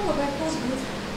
那我该干什么？